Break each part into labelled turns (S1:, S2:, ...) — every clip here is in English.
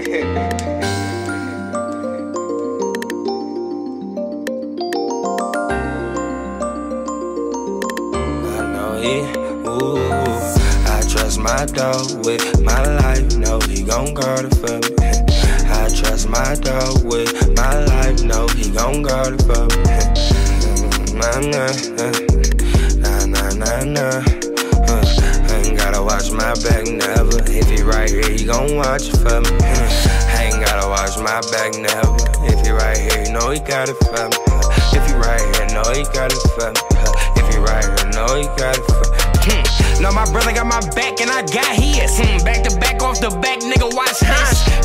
S1: I trust my dog with my life, no, he gon' guard it for me. I trust my dog with my life, no, he gon' guard it for me. Nah, nah, nah, nah, nah, nah my back never. If he right here, he gon' watch it for me. I ain't gotta watch my back never. If he right here, you know he got it for me. If he right here, know he got it for me. If he right here, know he got it for me.
S2: Hmm. No, my brother got my back and I got his. Hmm. Back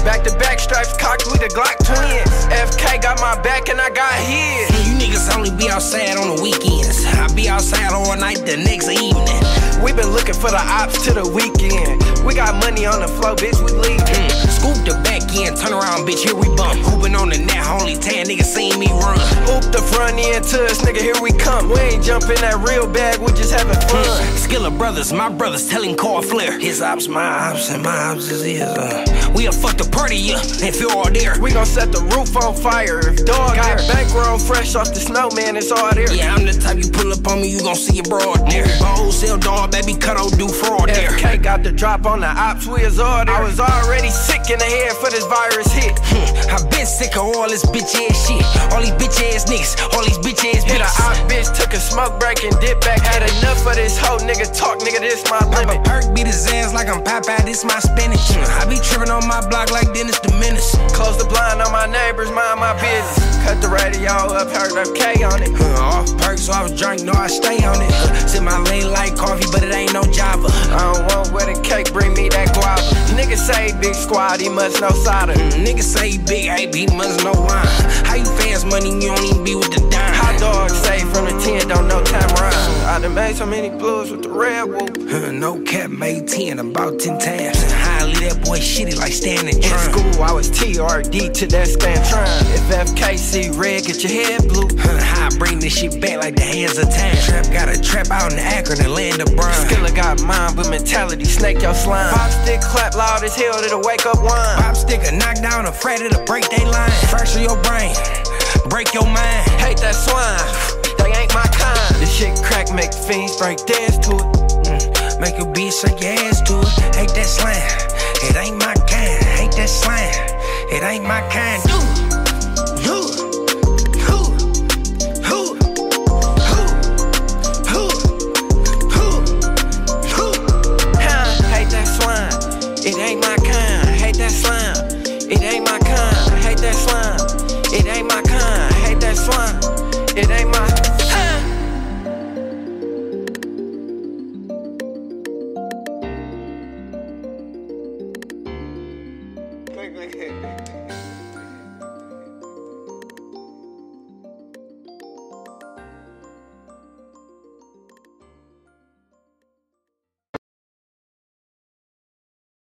S2: Back
S3: to back stripes cocked with the Glock twins. FK got my back and I got his.
S2: You niggas only be outside on the weekends. I be outside all night the next evening.
S3: We been looking for the ops to the weekend. We got money on the flow, bitch, we leaving.
S2: Mm. Scoop the back end, turn around, bitch, here we bump. Hooping on the net, only 10 niggas seen me run.
S3: Oop the front end to us, nigga, here we come. We ain't jumping that real bag, we just having fun. Mm.
S2: Skilla brothers, my brothers telling Car Flare. His ops, my ops, and my ops is his. Uh. We'll fuck the party up if you're all there.
S3: We gon' set the roof on fire if dog got fresh off the snow, man, it's all there.
S2: Yeah, I'm the type you pull up on me, you gon' see a broad there. Wholesale dog, baby, cut on do fraud there.
S3: FK got the drop on the ops, we is all there. I was already sick in the head for this virus hit.
S2: Hmm, I been sick of all this bitch ass shit. All these bitch ass niggas, all these bitch ass bitches.
S3: Hit a op bitch, took a smoke break and dip back. Had enough of this whole nigga talk, nigga, this my limit.
S2: Papa perk beat his ass like I'm Popeye, this my spinach. Hmm, I be tripping on my block like Dennis the Menace.
S3: Close the blind on my neighbors, mind my business. Cut the radio up, heard FK on it.
S2: Uh, off perks, so I was drunk, no, I stay on it. Uh, sip my lane like coffee, but it ain't no Java.
S3: I don't want with a cake, bring me that guava. Nigga say big squad, he must know solder.
S2: Mm, nigga say big he must know wine. How you fast money, you don't even be with the dime.
S3: Hot dog say from the 10, don't know time rhyme. I done made so many blues with the red whoop.
S2: No cap, made 10 about 10 times. That boy shitty like standing
S3: In school, I was TRD to that Scantron. If FK see red, get your head blue.
S2: I bring this shit back like the hands of time. Trap got a trap out in Akron and land of Brown.
S3: Skilla got mind, but mentality, snake your slime. Pop stick clap loud as hell to the wake up wine.
S2: Pop stick a knock down, afraid of to break they line. Fracture your brain, break your mind.
S3: Hate that swine, they ain't my kind. This shit crack, make fiends break dance to it.
S2: Mm, make a beat shake your ass to it. Hate that slang, it ain't my kind. Hate that slang, it ain't my kind. Dude.
S3: It ain't my kind, hate that slime. It ain't wait, wait.